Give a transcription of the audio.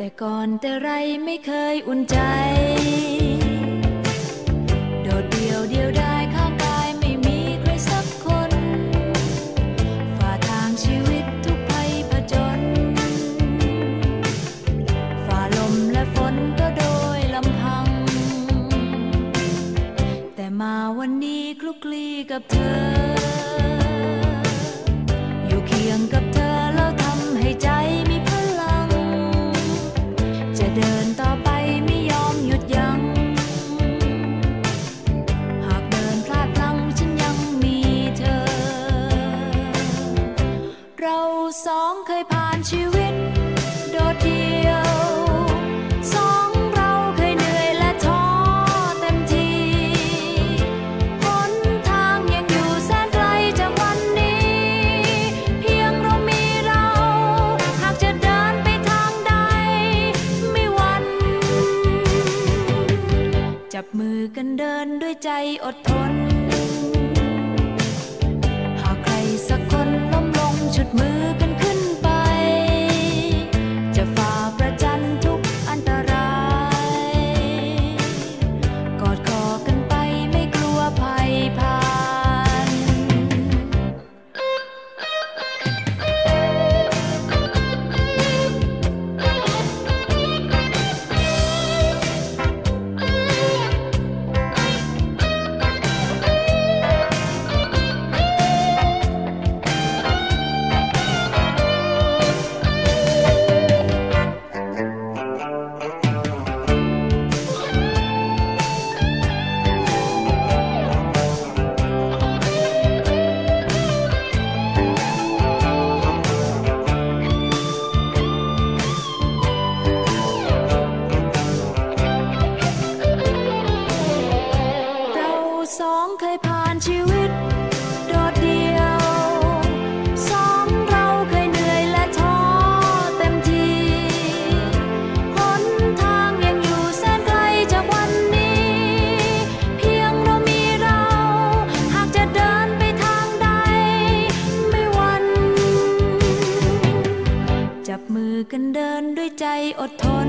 แต่ก่อนแต่ไรไม่เคยอุ่นใจ โดดเดียวเดียวได้ข้างกายไม่มีใครสักคน ฝ่าทางชีวิตทุกภัยผจญ ฝ่าลมและฝนก็โดยลำพัง แต่มาวันนี้คลุกคลีกับเธอ จะเดินต่อไปไม่ยอมหยุดยัง้ง หากเดินพลาดพลั้งฉันยังมีเธอ เราสองเคยผ่านชีวิต จับมือกันเดินด้วยใจอดทน หากใครสักคนล้มลงชุดมือกัน กันเดินด้วยใจอดทน